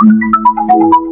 thank you